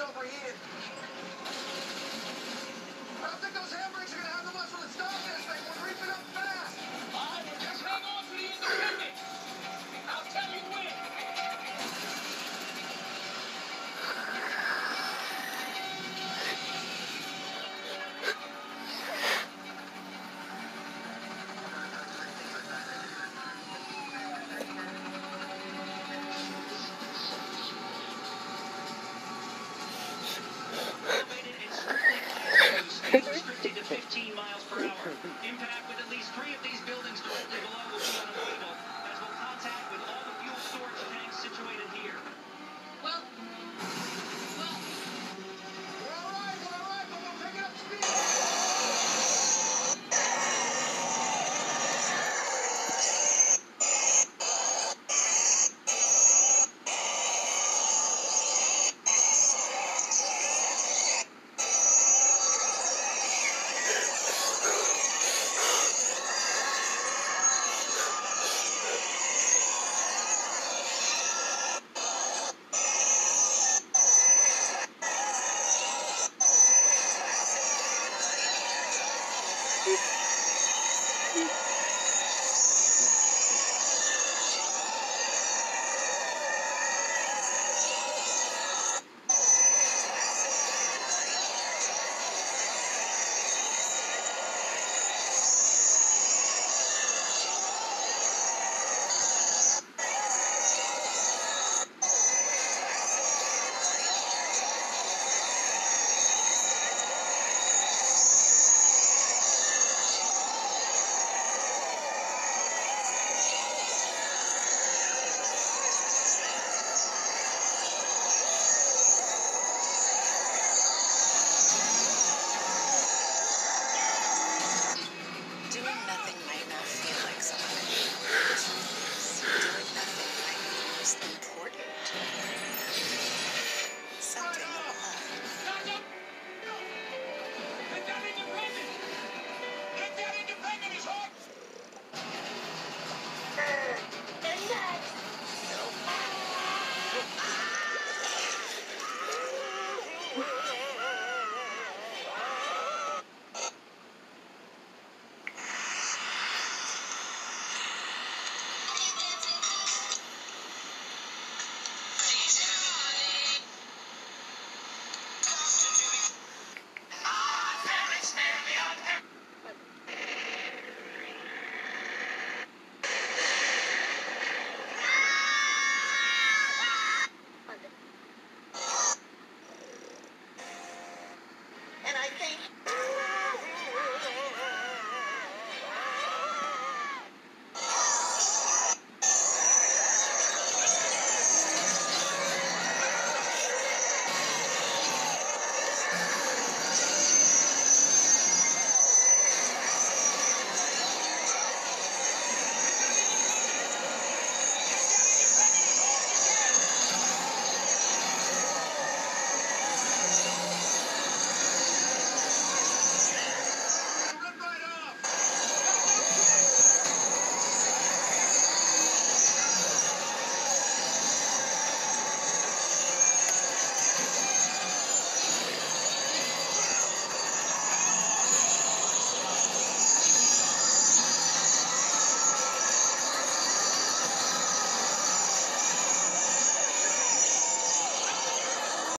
overheated. nothing minor feels.